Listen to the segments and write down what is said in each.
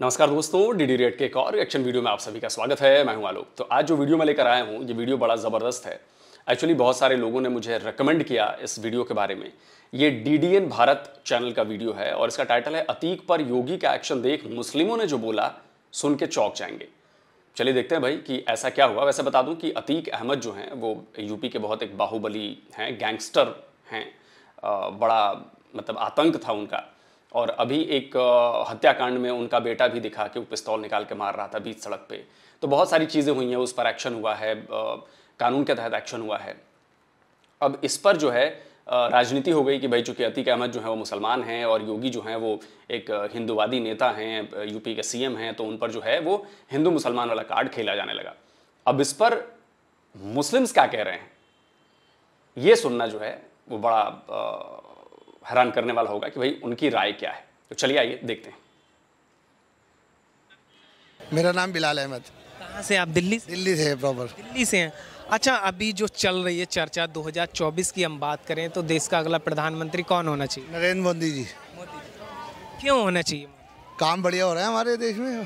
नमस्कार दोस्तों D D rate के एक और रिएक्शन वीडियो में आप सभी का स्वागत है। मैं हूँ आलोक। तो आज जो वीडियो मैं लेकर आया हूँ, ये वीडियो बड़ा ज़बरदस्त है। एक्चुअली बहुत सारे लोगों ने मुझे रिकमेंड किया इस वीडियो के बारे में। ये डीडीएन भारत चैनल का वीडियो है और इसका टाइटल है, अतीक पर योगी का एक्शन देख मुस्लिमों ने जो बोला, सुन के चौक जाएँगे। चलिए देखते हैं भाई कि ऐसा क्या हुआ। वैसे बता दूँ कि अतीक अहमद जो हैं, वो यूपी के बहुत एक बाहुबली हैं गैंगस्टर हैं। बड़ा मतलब आतंक था उनका। और अभी एक हत्याकांड में उनका बेटा भी दिखा कि वो पिस्तौल निकाल के मार रहा था बीच सड़क पे। तो बहुत सारी चीज़ें हुई हैं, उस पर एक्शन हुआ है कानून के तहत एक्शन हुआ है। अब इस पर जो है राजनीति हो गई कि भाई चूँकि अतीक अहमद जो है वो मुसलमान हैं और योगी जो हैं वो एक हिंदूवादी नेता हैं यूपी के सीएम हैं तो उन पर जो है वो हिंदू मुसलमान वाला कार्ड खेला जाने लगा। अब इस पर मुस्लिम्स क्या कह रहे हैं? ये सुनना जो है, वो बड़ा हैरान करने वाला होगा कि भाई उनकी राय क्या है। तो चलिए आइए देखते हैं। मेरा नाम बिलाल अहमद। कहाँ से आप? दिल्ली से? दिल्ली से प्रॉपर दिल्ली से हैं? अच्छा अभी जो चल रही है चर्चा 2024 की हम बात करें तो देश का अगला प्रधानमंत्री कौन होना चाहिए? नरेंद्र मोदी जी। मोदी क्यों होना चाहिए? काम बढ़िया हो रहा है हमारे देश में।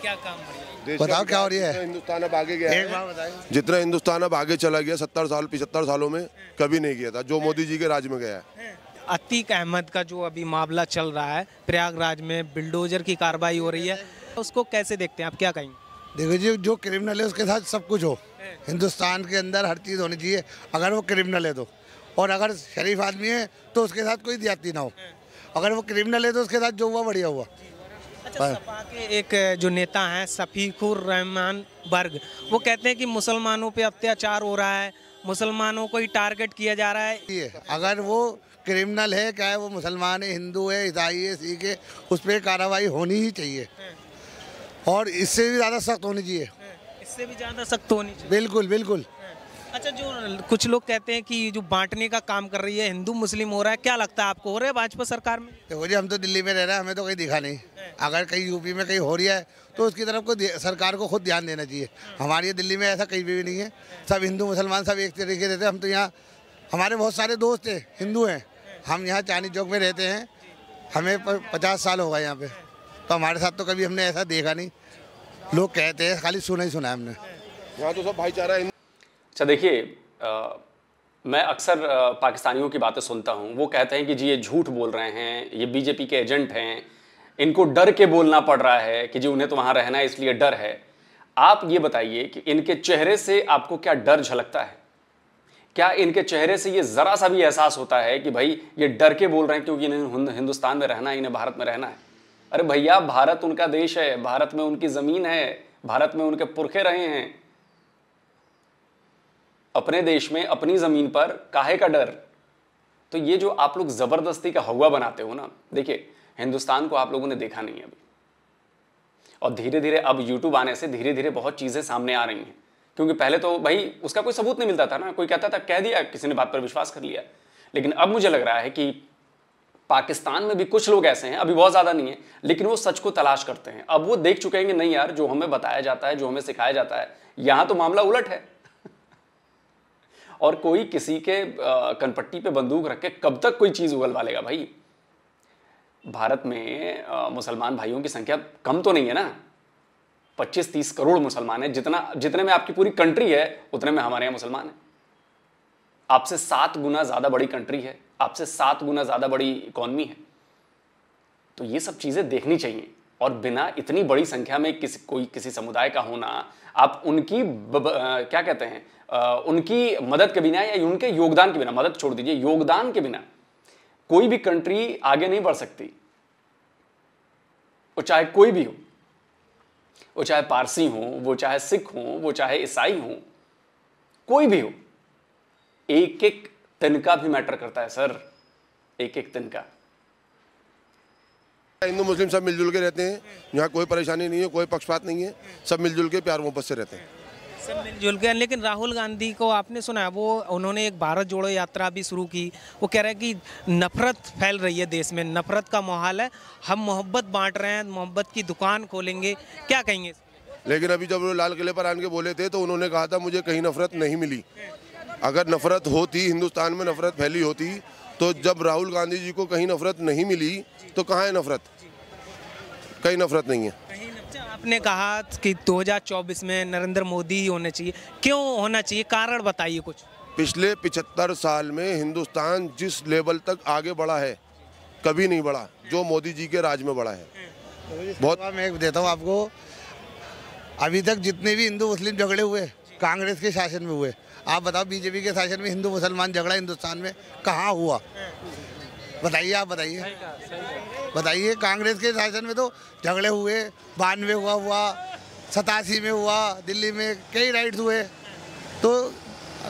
क्या काम बढ़िया बताओ क्या हो रही है? हिंदुस्तान अब आगे गया एक है बार जितना हिंदुस्तान अब आगे चला गया सत्तर साल पिछहत्तर सालों में कभी नहीं किया था जो मोदी जी के राज में गया है। अतीक अहमद का जो अभी मामला चल रहा है प्रयागराज में बिल्डोजर की कार्रवाई हो रही है उसको कैसे देखते हैं? आप क्या कहेंगे? देखो जी जो क्रिमिनल है उसके साथ सब कुछ हो। हिंदुस्तान के अंदर हर चीज़ होनी चाहिए अगर वो क्रिमिनल है तो। और अगर शरीफ आदमी है तो उसके साथ कोई ज्यादती ना हो। अगर वो क्रिमिनल है तो उसके साथ जो हुआ बढ़िया हुआ। अच्छा सपा के एक जो नेता हैं सफीकुर रहमान बर्ग वो कहते हैं कि मुसलमानों पे अत्याचार हो रहा है मुसलमानों को ही टारगेट किया जा रहा है। अगर वो क्रिमिनल है चाहे वो मुसलमान है हिंदू है ईसाई है सिख है उस पर कार्रवाई होनी ही चाहिए। और इससे भी ज़्यादा सख्त होनी चाहिए। इससे भी ज़्यादा सख्त होनी चाहिए। बिल्कुल बिल्कुल। अच्छा जो कुछ लोग कहते हैं कि जो बांटने का काम कर रही है हिंदू मुस्लिम हो रहा है क्या लगता है आपको? हो रहा है भाजपा सरकार में? देखो जी हम तो दिल्ली में रह रहे हैं हमें तो कहीं दिखा नहीं। अगर कहीं यूपी में कहीं हो रही है तो उसकी तरफ़ को सरकार को खुद ध्यान देना चाहिए। हमारे दिल्ली में ऐसा कहीं भी नहीं है। सब हिंदू मुसलमान सब एक तरीके रहते हम तो यहाँ हमारे बहुत सारे दोस्त हैं हिंदू हैं। हम यहाँ चांदी चौक में रहते हैं। हमें पचास साल हो गए यहाँ पे। तो हमारे साथ तो कभी हमने ऐसा देखा नहीं। लोग कहते हैं खाली सुना ही सुना है हमने। यहाँ तो सब भाईचारा है। अच्छा देखिए मैं अक्सर पाकिस्तानियों की बातें सुनता हूँ। वो कहते हैं कि जी ये झूठ बोल रहे हैं ये बीजेपी के एजेंट हैं। इनको डर के बोलना पड़ रहा है कि जी उन्हें तो वहाँ रहना है इसलिए डर है। आप ये बताइए कि इनके चेहरे से आपको क्या डर झलकता है? क्या इनके चेहरे से ये ज़रा सा भी एहसास होता है कि भाई, ये डर के बोल रहे हैं क्योंकि इन्हें हिंदुस्तान में रहना है, इन्हें भारत में रहना है? अरे भैया, भारत उनका देश है, भारत में उनकी ज़मीन है, भारत में उनके पुरखे रहे हैं। अपने देश में, अपनी ज़मीन पर काहे का डर? तो ये जो आप लोग ज़बरदस्ती का हवा बनाते हो ना, देखिए, हिंदुस्तान को आप लोगों ने देखा नहीं अभी। और धीरे धीरे अब यूट्यूब आने से धीरे धीरे बहुत चीज़ें सामने आ रही हैं। क्योंकि पहले तो भाई उसका कोई सबूत नहीं मिलता था ना। कोई कहता था, कह दिया, किसी ने बात पर विश्वास कर लिया। लेकिन अब मुझे लग रहा है कि पाकिस्तान में भी कुछ लोग ऐसे हैं, अभी बहुत ज़्यादा नहीं है, लेकिन वो सच को तलाश करते हैं। अब वो देख चुके हैं कि नहीं यार, जो हमें बताया जाता है, जो हमें सिखाया जाता है, यहाँ तो मामला उलट है। और कोई किसी के कनपट्टी पे बंदूक रख के कब तक कोई चीज़ उगलवा लेगा भाई? भारत में मुसलमान भाइयों की संख्या कम तो नहीं है ना। पच्चीस तीस करोड़ मुसलमान है। जितना जितने में आपकी पूरी कंट्री है उतने में हमारे यहाँ मुसलमान है। आपसे सात गुना ज़्यादा बड़ी कंट्री है। आपसे सात गुना ज़्यादा बड़ी इकॉनमी है। तो ये सब चीज़ें देखनी चाहिए। और बिना इतनी बड़ी संख्या में किसी कोई किसी समुदाय का होना आप उनकी ब, ब, आ, क्या कहते हैं आ, उनकी मदद के बिना या उनके योगदान के बिना मदद छोड़ दीजिए योगदान के बिना कोई भी कंट्री आगे नहीं बढ़ सकती। वो चाहे कोई भी हो। वो चाहे पारसी हो, वो चाहे सिख हो, वो चाहे ईसाई हो, कोई भी हो एक एक तिनका भी मैटर करता है, सर। एक एक तिनका हिंदू, मुस्लिम सब मिलजुल के रहते हैं। यहाँ कोई परेशानी नहीं है, कोई पक्षपात नहीं है। सब मिलजुल के प्यार मोहब्बत से रहते हैं। सब मिलजुल के लेकिन राहुल गांधी को आपने सुना है वो उन्होंने एक भारत जोड़ो यात्रा भी शुरू की। वो कह रहे हैं कि नफरत फैल रही है देश में नफरत का माहौल है। हम मोहब्बत बांट रहे हैं मोहब्बत की दुकान खोलेंगे। क्या कहेंगे लेकिन अभी जब वो लाल किले पर आन के बोले थे तो उन्होंने कहा था मुझे कहीं नफरत नहीं मिली। अगर नफरत होती हिंदुस्तान में नफरत फैली होती तो जब राहुल गांधी जी को कहीं नफरत नहीं मिली तो कहाँ है नफरत? कहीं नफरत नहीं है। आपने कहा कि 2024 में नरेंद्र मोदी ही होने चाहिए। क्यों होना चाहिए? कारण बताइए कुछ। पिछले पिछहत्तर साल में हिंदुस्तान जिस लेवल तक आगे बढ़ा है कभी नहीं बढ़ा जो मोदी जी के राज में बढ़ा है। बहुत मैं देता हूँ आपको। अभी तक जितने भी हिंदू मुस्लिम झगड़े हुए कांग्रेस के शासन में हुए आप बताओ बीजेपी के शासन में हिंदू मुसलमान झगड़ा हिंदुस्तान में कहाँ हुआ? बताइए आप बताइए। बताइए कांग्रेस के शासन में तो झगड़े हुए बानवे हुआ हुआ सतासी में हुआ दिल्ली में कई राइट्स हुए। तो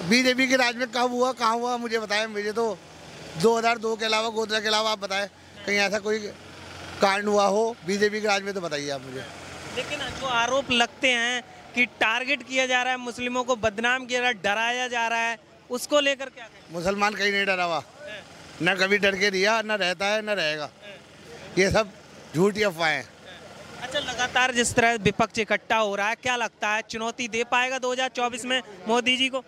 बीजेपी के राज में कब हुआ कहाँ हुआ मुझे बताएँ मुझे तो 2002 के अलावा गोदरा के अलावा आप बताएँ कहीं ऐसा कोई कांड हुआ हो बीजेपी के राज में तो बताइए आप मुझे। लेकिन जो आरोप लगते हैं कि टारगेट किया जा रहा है मुस्लिमों को बदनाम किया जा रहा है डराया जा रहा है उसको लेकर क्या मुसलमान कहीं नहीं डरा हुआ। न कभी डर के दिया न रहता है न रहेगा। ये सब झूठी अफवाहें अच्छा लगातार जिस तरह विपक्ष इकट्ठा हो रहा है क्या लगता है? चुनौती दे पाएगा 2024 में मोदी जी को?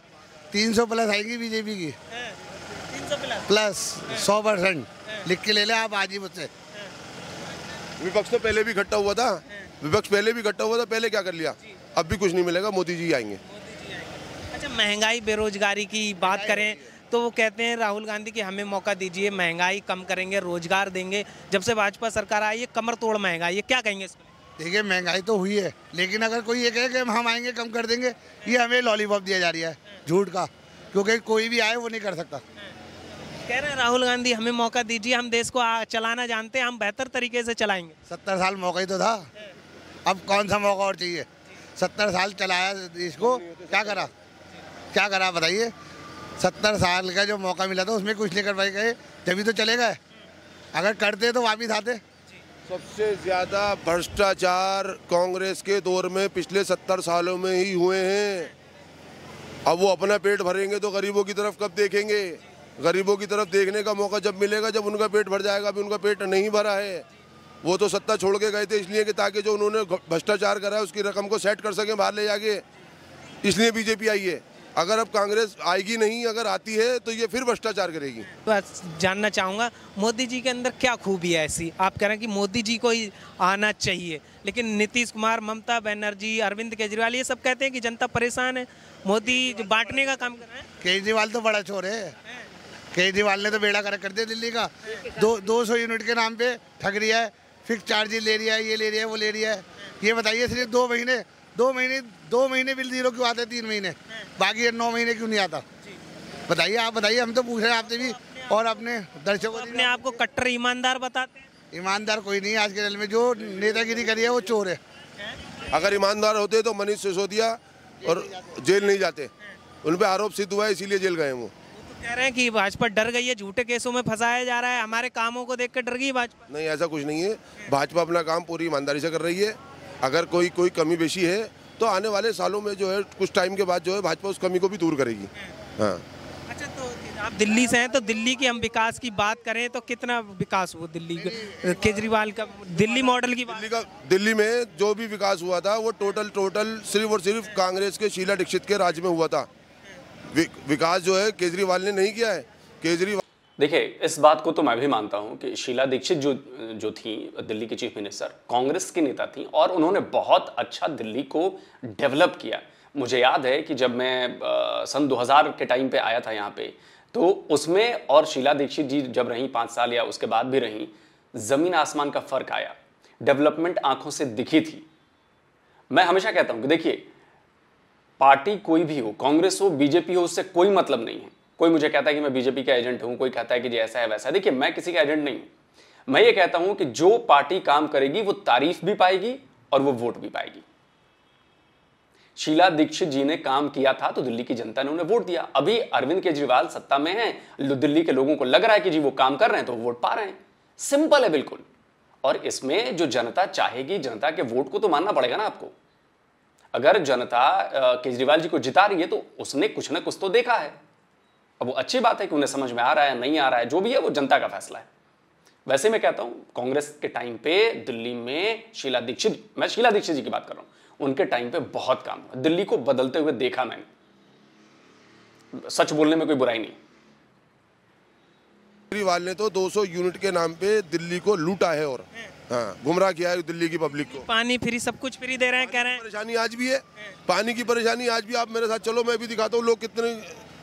300 प्लस आएगी बीजेपी की। तीन सौ प्लस? Plus 100 percent. लिख के ले ले आप आज ही मुझसे। विपक्ष तो पहले भी इकट्ठा हुआ था। विपक्ष पहले भी इकट्ठा हुआ था पहले क्या कर लिया? अब भी कुछ नहीं मिलेगा मोदी जी आएँगे। अच्छा महँगाई बेरोजगारी की बात करें तो वो कहते हैं राहुल गांधी कि हमें मौका दीजिए महँगाई कम करेंगे रोज़गार देंगे। जब से भाजपा सरकार आई है कमर तोड़ महँगाई है। क्या कहेंगे इसको देखिए महँगाई तो हुई है लेकिन अगर कोई ये कहे कि हम आएँगे कम कर देंगे ये हमें लॉलीपॉप दिया जा रहा है झूठ का क्योंकि कोई भी आए वो नहीं कर सकता। कह रहे हैं राहुल गांधी हमें मौका दीजिए हम देश को चलाना जानते हैं हम बेहतर तरीके से चलाएँगे। सत्तर साल मौका ही तो था। अब कौन सा मौका और चाहिए? सत्तर साल चलाया देश को क्या करा? क्या करा बताइए। सत्तर साल का जो मौका मिला था, उसमें कुछ नहीं कर पाए। गए तभी तो चले गए। अगर करते तो वापिस आते। सबसे ज़्यादा भ्रष्टाचार कांग्रेस के दौर में पिछले सत्तर सालों में ही हुए हैं। अब वो अपना पेट भरेंगे तो गरीबों की तरफ़ कब देखेंगे? गरीबों की तरफ़ देखने का मौका जब मिलेगा, जब उनका पेट भर जाएगा, अभी उनका पेट नहीं भरा है। वो तो सत्ता छोड़ के गए थे इसलिए कि ताकि जो उन्होंने भ्रष्टाचार करा है, उसकी रकम को सेट कर सकें बाहर ले जाके। इसलिए बीजेपी आई है। अगर अब कांग्रेस आएगी नहीं अगर आती है तो ये फिर भ्रष्टाचार करेगी। बस जानना चाहूँगा मोदी जी के अंदर क्या खूबी है ऐसी? आप कह रहे हैं कि मोदी जी को ही आना चाहिए लेकिन नीतीश कुमार ममता बनर्जी अरविंद केजरीवाल ये सब कहते हैं कि जनता परेशान है। मोदी जो बांटने का काम कर रहे हैं। केजरीवाल तो बड़ा चोर है। केजरीवाल ने तो बेड़ा कर कर दिया दिल्ली का। दो दो सौ यूनिट के नाम पे ठग रिया है फिक्स चार्जेस ले रिया है ये ले रिया है वो ले रिया है। ये बताइए सिर्फ़ दो महीने दो महीने दो महीने बिल ज़ीरो क्यों आते हैं? तीन महीने। बाकी ये नौ महीने क्यों नहीं आता? बताइए आप बताइए हम तो पूछ रहे हैं आपसे भी और अपने दर्शकों अपने आप को कट्टर ईमानदार बताते हैं। ईमानदार कोई नहीं आज के दल में जो नेतागिरी करी है वो चोर है। अगर ईमानदार होते तो मनीष सिसोदिया और जेल नहीं जाते। उन पे आरोप सिद्ध हुआ है इसीलिए जेल गए वो। वो तो कह रहे हैं कि भाजपा डर गई है झूठे केसों में फंसाया जा रहा है हमारे कामों को देख कर डर गई भाजपा। नहीं ऐसा कुछ नहीं है। भाजपा अपना काम पूरी ईमानदारी से कर रही है। अगर कोई कोई कमी बेशी है तो आने वाले सालों में जो है कुछ टाइम के बाद जो है भाजपा उस कमी को भी दूर करेगी। हाँ। अच्छा तो आप दिल्ली से हैं तो दिल्ली के हम विकास की बात करें तो कितना विकास हुआ दिल्ली केजरीवाल का दिल्ली मॉडल की दिल्ली का दिल्ली में जो भी विकास हुआ था वो टोटल टोटल सिर्फ़ और सिर्फ़ कांग्रेस के शीला दीक्षित के राज में हुआ था। विकास जो है केजरीवाल ने नहीं किया है। केजरीवाल देखिए इस बात को तो मैं भी मानता हूँ कि शीला दीक्षित जो जो थी दिल्ली की चीफ मिनिस्टर कांग्रेस की नेता थी और उन्होंने बहुत अच्छा दिल्ली को डेवलप किया। मुझे याद है कि जब मैं अ, सन 2000 के टाइम पे आया था यहाँ पे तो उसमें और शीला दीक्षित जी जब रहीं पाँच साल या उसके बाद भी रहीं ज़मीन आसमान का फ़र्क आया डेवलपमेंट आँखों से दिखी थी। मैं हमेशा कहता हूँ कि देखिए पार्टी कोई भी हो कांग्रेस हो बीजेपी हो उससे कोई मतलब नहीं है। कोई मुझे कहता है कि मैं बीजेपी का एजेंट हूँ, कोई कहता है कि ऐसा है, वैसा है। देखिए, मैं किसी का एजेंट नहीं हूँ। मैं ये कहता हूँ कि जो पार्टी काम करेगी, वो तारीफ़ भी पाएगी और वो वोट भी पाएगी। शीला दीक्षित जी ने काम किया था तो दिल्ली की जनता ने उन्हें वोट दिया। अभी अरविंद केजरीवाल सत्ता में है दिल्ली के लोगों को लग रहा है कि जी वो काम कर रहे हैं तो वोट पा रहे हैं। सिंपल है बिल्कुल। और इसमें जो जनता चाहेगी, जनता के वोट को तो मानना पड़ेगा ना आपको। अगर जनता केजरीवाल जी को जिता रही है तो उसने कुछ ना कुछ तो देखा है। अब वो अच्छी बात है कि उन्हें समझ में आ रहा है नहीं आ रहा है जो भी है वो जनता का फैसला है। वैसे मैं कहता हूँ कांग्रेस के टाइम पे दिल्ली में शीला दीक्षित मैं शीला दीक्षित जी की बात कर रहा हूँ उनके टाइम पे बहुत काम हुआ। दिल्ली को बदलते हुए देखा मैंने। सच बोलने में कोई बुराई नहीं। केजरीवाल ने तो 200 यूनिट के नाम पे दिल्ली को लूटा है और हाँ गुमराह किया है दिल्ली की पब्लिक को। पानी फ्री सब कुछ फ्री दे रहे हैं कह रहे हैं। परेशानी आज भी है। पानी की परेशानी आज भी आप मेरे साथ चलो मैं भी दिखाता हूँ लोग कितने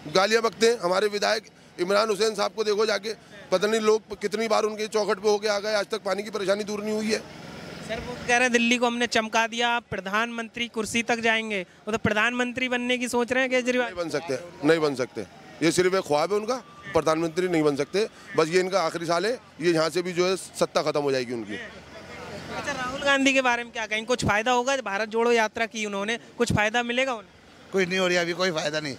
गालियाँ बकते हैं। हमारे विधायक इमरान हुसैन साहब को देखो जाके पता नहीं लोग कितनी बार उनके चौखट पे होके आ गए आज तक पानी की परेशानी दूर नहीं हुई है। सर वो कह रहे हैं दिल्ली को हमने चमका दिया प्रधानमंत्री कुर्सी तक जाएँगे। वो तो प्रधानमंत्री बनने की सोच रहे हैं केजरीवाल? नहीं बन सकते नहीं बन सकते। ये सिर्फ़ एक ख्वाब है उनका प्रधानमंत्री नहीं बन सकते। बस ये इनका आखिरी साल है ये यहाँ से भी जो है सत्ता खत्म हो जाएगी उनकी। अच्छा राहुल गांधी के बारे में क्या कहेंगे कुछ फ़ायदा होगा? भारत जोड़ो यात्रा की उन्होंने कुछ फ़ायदा मिलेगा उन्हें? कुछ नहीं हो रही अभी कोई फ़ायदा नहीं।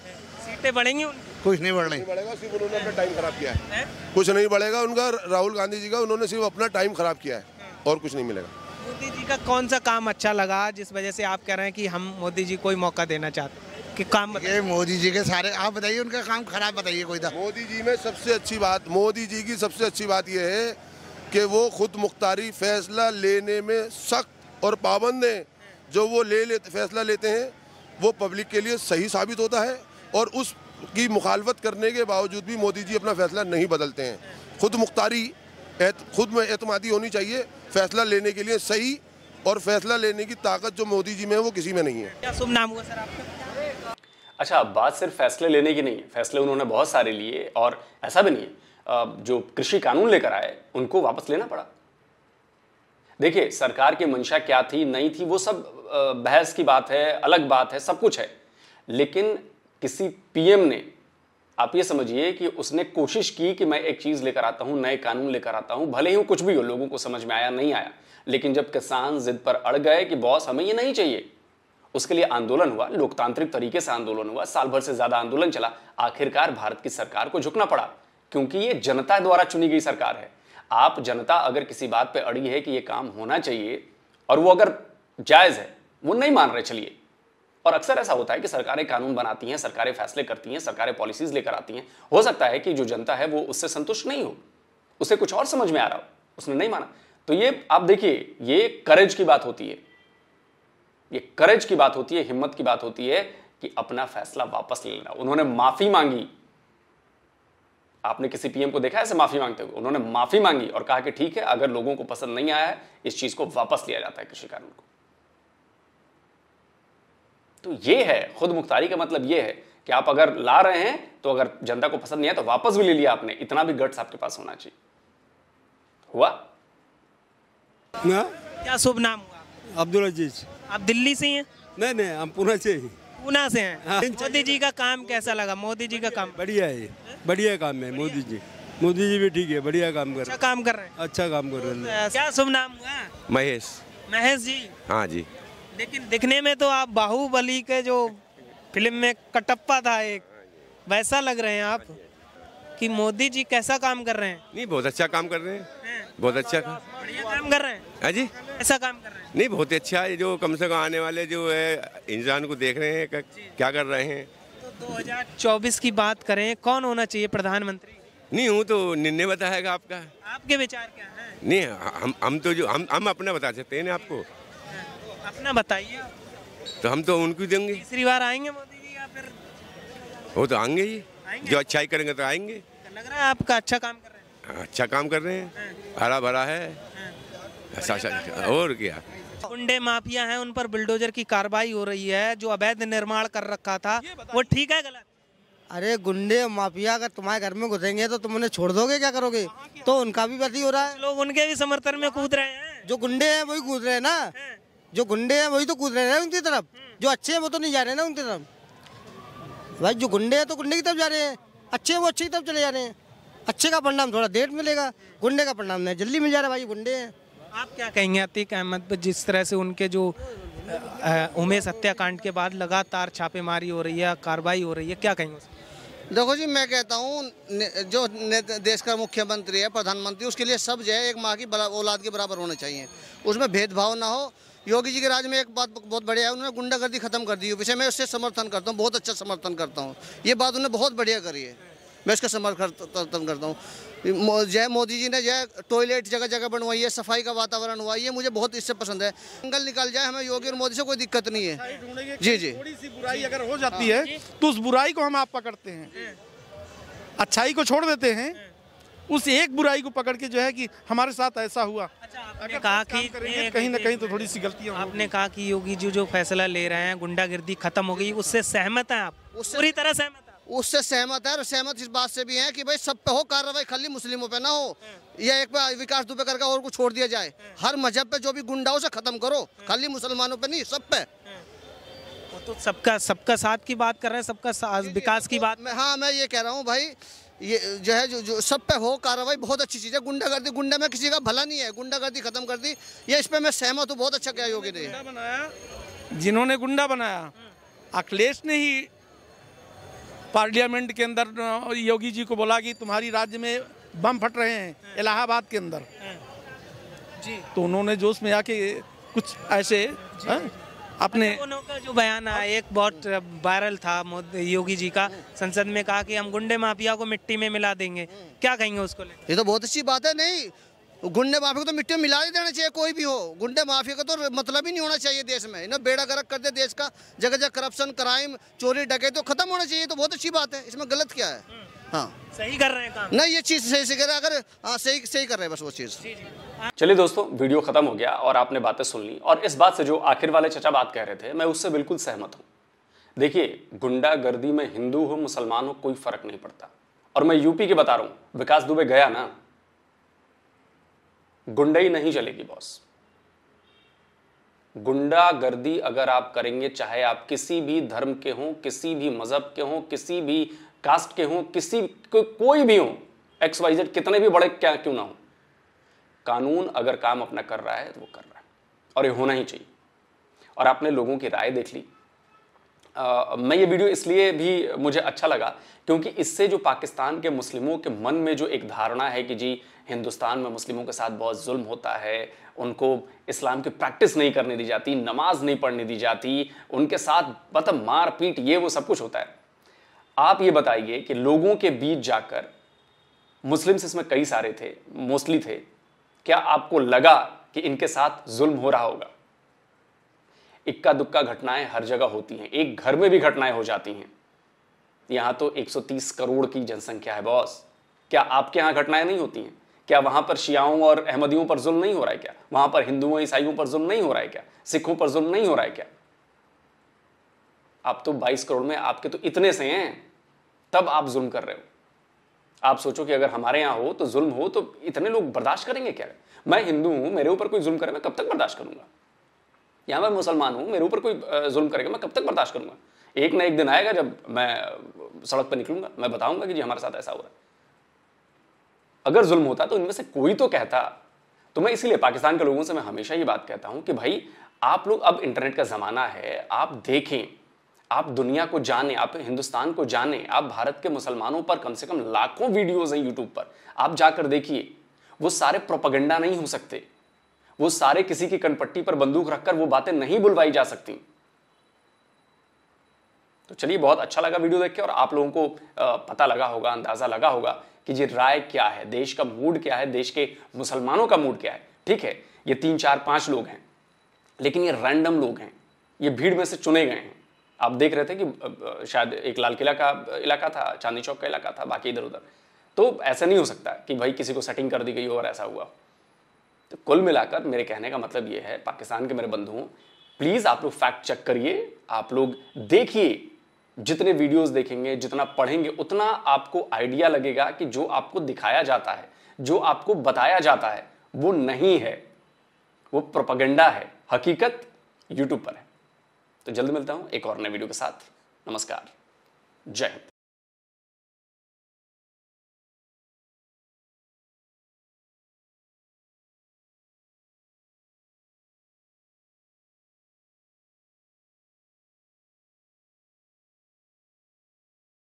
सीटें बढ़ेंगी कुछ नहीं बढ़ रही बढ़ेगा सिर्फ़ उन्होंने अपना टाइम खराब किया है। कुछ नहीं बढ़ेगा उनका राहुल गांधी जी का उन्होंने सिर्फ़ अपना टाइम खराब किया है। और कुछ नहीं मिलेगा। मोदी जी का कौन सा काम अच्छा लगा जिस वजह से आप कह रहे हैं कि हम मोदी जी को ही मौका देना चाहते हैं? कि काम ये मोदी जी के सारे आप बताइए उनका काम खराब बताइए कोई था मोदी जी में सबसे अच्छी बात मोदी जी की सबसे अच्छी बात यह है कि वो खुद मुख्तारी फैसला लेने में सख्त और पाबंद हैं। जो वो ले लेते फैसला लेते हैं वो पब्लिक के लिए सही साबित होता है। और उसकी मुखालफत करने के बावजूद भी मोदी जी अपना फैसला नहीं बदलते हैं। खुद मुख्तारी एत, खुद में एतमादी होनी चाहिए फैसला लेने के लिए सही और फैसला लेने की ताकत जो मोदी जी में है वो किसी में नहीं है। क्या शुभ नाम हुआ सर आपका? अच्छा बात सिर्फ़ फैसले लेने की नहीं है फैसले उन्होंने बहुत सारे लिए और ऐसा भी नहीं है जो कृषि कानून लेकर आए उनको वापस लेना पड़ा। देखिए सरकार की मंशा क्या थी नहीं थी वो सब बहस की बात है अलग बात है सब कुछ है। लेकिन किसी पीएम ने, आप ये समझिए कि उसने कोशिश की कि मैं एक चीज़ लेकर आता हूँ, नए कानून लेकर आता हूँ, भले ही कुछ भी हो, लोगों को समझ में आया, नहीं आया। लेकिन जब किसान जिद पर अड़ गए कि बॉस हमें ये नहीं चाहिए, उसके लिए आंदोलन हुआ, लोकतांत्रिक तरीके से आंदोलन हुआ, साल भर से ज़्यादा आंदोलन चला, आखिरकार भारत की सरकार को झुकना पड़ा, क्योंकि ये जनता द्वारा चुनी गई सरकार है। आप जनता अगर किसी बात पर अड़ी है कि ये काम होना चाहिए, और वो अगर जायज़ है, वो नहीं मान रहे, चलिए। और अक्सर ऐसा होता है कि सरकारें कानून बनाती हैं, सरकारें फैसले करती हैं, सरकारें पॉलिसीज़ लेकर आती हैं। हो सकता है कि जो जनता है वो उससे संतुष्ट नहीं हो, उसे कुछ और समझ में आ रहा हो, उसने नहीं माना। तो ये, आप देखिए, ये करेज की बात होती है। ये करेज की बात होती है, हिम्मत की बात होती है कि अपना फैसला वापस ले लेना। उन्होंने माफ़ी मांगी। आपने किसी पीएम को देखा ऐसे माफ़ी मांगते हुए? उन्होंने माफ़ी मांगी और कहा कि ठीक है, अगर लोगों को पसंद नहीं आया है, इस चीज़ को वापस लिया जाता है कृषि कानून को। तो ये है खुद मुख्तारी का मतलब ये है कि आप अगर ला रहे हैं तो अगर जनता को पसंद नहीं है तो वापस भी ले लिया आपने। इतना भी गट्स आपके पास होना चाहिए। हुआ? ना? क्या शुभ नाम हुआ? अब्दुल अज़ीज़। आप दिल्ली से हैं? नहीं नहीं हम पुणे से ही। पूना से हैं? हाँ। मोदी जी का काम कैसा लगा? मोदी जी का काम? बढ़िया है बढ़िया काम है मोदी जी। मोदी जी भी ठीक है बढ़िया काम कर अच्छा रहे काम कर रहे हैं। अच्छा काम कर रहे हैं हैं। क्या शुभ नाम हुआ? महेश। महेश जी? हाँ जी। लेकिन दिखने में तो आप बाहुबली के जो फ़िल्म में कटप्पा था एक वैसा लग रहे हैं आप कि मोदी जी कैसा काम कर रहे हैं? नहीं बहुत अच्छा काम कर रहे हैं। बहुत अच्छा काम बढ़िया काम कर रहे हैं। हाँ जी। ऐसा काम कर रहे हैं। नहीं बहुत अच्छा है जो कम से कम आने वाले जो है इंसान को देख रहे हैं क्या कर रहे हैं। तो 2024 की बात करें कौन होना चाहिए प्रधानमंत्री? नहीं हूँ तो निर्णय बताएगा आपका। आपके विचार क्या है? नहीं हम हम तो जो हम हम अपना बता सकते हैं ना आपको। अपना बताइए। तो हम तो उनको देंगे। तीसरी बार आएँगे मोदी जी या फिर वो तो आएँगे ही। आएँगे? जो अच्छाई करेंगे तो आएँगे। लग रहा है आपका अच्छा काम कर रहे हैं। अच्छा काम कर रहे हैं। हरा भरा है। अच्छा और क्या? गुंडे माफिया हैं उन पर बुलडोजर की कार्रवाई हो रही है जो अवैध निर्माण कर रखा था। वो ठीक है गलत? अरे गुंडे माफिया अगर तुम्हारे घर में घुसेंगे तो तुम उन्हें छोड़ दोगे क्या करोगे? तो उनका भी वही हो रहा है। लोग उनके भी समर्थन में कूद रहे हैं। जो गुंडे हैं वही कूद रहे हैं ना? जो गुंडे हैं वही तो कूद रहे हैं उनकी तरफ़? जो अच्छे हैं वो तो नहीं जा रहे हैं ना उनकी तरफ़? भाई जो गुंडे हैं तो गुंडे की तरफ़ जा रहे हैं। अच्छे हैं वो अच्छे की तरफ़ चले जा रहे हैं। अच्छे का परिणाम थोड़ा देर मिलेगा गुंडे का परिणाम नहीं जल्दी मिल जा रहा है भाई गुंडे हैं। आप क्या कहेंगे अतीक अहमद पर जिस तरह से उनके जो उमेश हत्याकांड के बाद लगातार छापेमारी हो रही है कार्रवाई हो रही है क्या कहेंगे देखो जी मैं कहता हूँ जो देश का मुख्यमंत्री है प्रधानमंत्री उसके लिए सब जो है एक माँ की औलाद के बराबर होने चाहिए। उसमें भेदभाव ना हो योगी जी के राज में एक बात बहुत बढ़िया है उन्होंने गुंडागर्दी खत्म कर दी से मैं उससे समर्थन करता हूँ बहुत अच्छा समर्थन करता हूँ। ये बात उन्होंने बहुत बढ़िया करी है मैं इसका समर्थन करता हूँ। जय मोदी जी ने जय टॉयलेट जगह जगह बनवाई है सफ़ाई का वातावरण हुआ ये मुझे बहुत इससे पसंद है। जंगल निकल जाए हमें योगी और मोदी से कोई दिक्कत नहीं है। जी जी। थोड़ी सी बुराई अगर हो जाती है तो उस बुराई को हम आप पकड़ते हैं। अच्छाई को छोड़ देते हैं उस एक बुराई को पकड़ के जो है कि हमारे साथ ऐसा हुआ। अच्छा आपने कहा कि कहीं ना कहीं तो थोड़ी सी गलतियाँ आपने कहा कि योगी जी जो फैसला ले रहे हैं गुंडागिर्दी खत्म हो गई उससे सहमत हैं आप? उससे- पूरी तरह सहमत उससे सहमत है और सहमत इस बात से भी है कि भाई सब पे हो कार्रवाई खाली मुस्लिमों पे ना हो। या एक पे विकास दुबे करके और को छोड़ दिया जाए। हर मज़हब पे जो भी गुंडा हो उसे खत्म करो खाली मुसलमानों पे नहीं सब पे। वो तो सबका सबका साथ की बात कर रहे हैं सबका विकास की बात मैं हाँ मैं ये कह रहा हूँ भाई ये जो है जो जो सब पे हो कार्रवाई बहुत अच्छी चीज़ है। गुंडागर्दी गुंडा में किसी का भला नहीं है। गुंडागर्दी खत्म कर दी। ये इस पे मैं सहमत हूँ बहुत अच्छा किया योगी ने गुंडा बनाया? जिन्होंने गुंडा बनाया अखिलेश ने ही पार्लियामेंट के अंदर योगी जी को बोला कि तुम्हारी राज्य में बम फट रहे हैं इलाहाबाद के अंदर। जी। तो उन्होंने जोश में आके कुछ ऐसे हाँ, अपने दोनों का जो बयान आया एक बहुत वायरल था योगी जी का संसद में कहा कि हम गुंडे माफिया को मिट्टी में मिला देंगे। क्या कहेंगे उसको लेकर? ये तो बहुत अच्छी बात है नहीं। गुंडे माफिया को तो मिट्टी में मिला ही देना चाहिए कोई भी हो। गुंडे माफिया का तो मतलब ही नहीं होना चाहिए देश में। इन्हें बेड़ा गर्क कर दे देश का। जगह जगह करप्शन क्राइम चोरी डके तो खत्म होना चाहिए तो बहुत अच्छी बात है। इसमें गलत क्या है? हाँ। सही कर रहे हैं काम। नहीं ये चीज़ सही से कर रहे हैं, अगर हाँ सही सही कर रहे हैं बस वो चीज़। चलिए दोस्तों वीडियो खत्म हो गया और आपने बातें सुन ली। और इस बात से जो आखिर वाले चचा बात कह रहे थे मैं उससे बिल्कुल सहमत हूँ। देखिए गुंडागर्दी में हिंदू हो मुसलमान हो कोई फ़र्क नहीं पड़ता। और मैं यूपी के बता रहा हूँ विकास दुबे गया ना गुंडई नहीं चलेगी बॉस गुंडागर्दी अगर आप करेंगे चाहे आप किसी भी धर्म के हों किसी भी मज़हब के हों किसी भी कास्ट के हों किसी को, कोई भी हो एक्स वाई जेड कितने भी बड़े क्या क्यों ना हो। कानून अगर काम अपना कर रहा है तो वो कर रहा है। और ये होना ही चाहिए। और आपने लोगों की राय देख ली। अ, मैं ये वीडियो इसलिए भी मुझे अच्छा लगा क्योंकि इससे जो पाकिस्तान के मुस्लिमों के मन में जो एक धारणा है कि जी हिंदुस्तान में मुस्लिमों के साथ बहुत जुल्म होता है उनको इस्लाम की प्रैक्टिस नहीं करने दी जाती नमाज़ नहीं पढ़ने दी जाती उनके साथ मतलब मार पीट ये वो सब कुछ होता है। आप ये बताइए कि लोगों के बीच जाकर मुस्लिम्स इसमें कई सारे थे मोस्टली थे क्या आपको लगा कि इनके साथ जुल्म हो रहा होगा? इक्का दुक्का घटनाएँ हर जगह होती हैं। एक घर में भी घटनाएँ हो जाती हैं। यहाँ तो 130 करोड़ की जनसंख्या है, बॉस। क्या आपके यहाँ घटनाएँ नहीं होती हैं? क्या वहाँ पर शियाओं और अहमदियों पर जुल्म नहीं हो रहा है क्या? वहाँ पर हिंदुओं, ईसाइयों पर जुल्म नहीं हो रहा है क्या? सिखों पर जुल्म नहीं हो रहा है क्या? आप तो 22 करोड़ में आपके तो इतने से हैं। तब आप जुल्म कर रहे हो। आप सोचो कि अगर हमारे यहाँ हो तो जुल्म हो तो इतने लोग बर्दाश्त करेंगे क्या? मैं हिंदू हूँ, मेरे ऊपर कोई जुल्म करे, मैं कब तक बर्दाश्त करूँगा? या मैं मुसलमान हूँ, मेरे ऊपर कोई जुल्म करेगा, मैं कब तक बर्दाश्त करूँगा? एक ना एक दिन आएगा जब मैं सड़क पर निकलूँगा, मैं बताऊँगा कि जी, हमारे साथ ऐसा हो रहा है। अगर जुल्म होता तो इनमें से कोई तो कहता। तो मैं इसीलिए पाकिस्तान के लोगों से मैं हमेशा ये बात कहता हूँ कि भाई, आप लोग, अब इंटरनेट का ज़माना है, आप देखें। आप दुनिया को जाने, आप हिंदुस्तान को जाने, आप भारत के मुसलमानों पर कम से कम लाखों वीडियोस हैं यूट्यूब पर। आप जाकर देखिए, वो सारे प्रोपगंडा नहीं हो सकते। वो सारे किसी की कनपट्टी पर बंदूक रखकर वो बातें नहीं बुलवाई जा सकती। तो चलिए, बहुत अच्छा लगा वीडियो देख के और आप लोगों को पता लगा होगा, अंदाज़ा लगा होगा कि ये राय क्या है, देश का मूड क्या है, देश के मुसलमानों का मूड क्या है। ठीक है, ये तीन, चार, पाँच लोग हैं, लेकिन ये रैंडम लोग हैं। ये भीड़ में से चुने गए हैं। आप देख रहे थे कि शायद एक लाल किला का इलाका था, चांदनी चौक का इलाका था, बाकी इधर उधर। तो ऐसा नहीं हो सकता कि भाई किसी को सेटिंग कर दी गई हो और ऐसा हुआ। तो कुल मिलाकर मेरे कहने का मतलब ये है, पाकिस्तान के मेरे बंधुओं प्लीज़ आप लोग फैक्ट चेक करिए, आप लोग देखिए, जितने वीडियोस देखेंगे, जितना पढ़ेंगे, उतना आपको आइडिया लगेगा कि जो आपको दिखाया जाता है, जो आपको बताया जाता है, वो नहीं है। वो प्रोपगेंडा है, हकीकत यूट्यूब पर है। तो जल्द मिलता हूँ एक और नए वीडियो के साथ। नमस्कार। जय हिंद।